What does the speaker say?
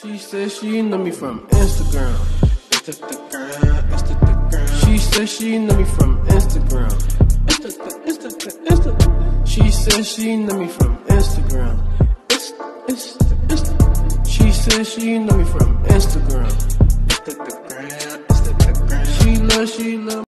She said she know me from Instagram. Instagram, Instagram. She said she know me from Instagram. Instagram. Instagram. She said she know me from Instagram. Insta, Insta, Insta. She said she know me from Instagram. Instagram, Instagram. She love, she love.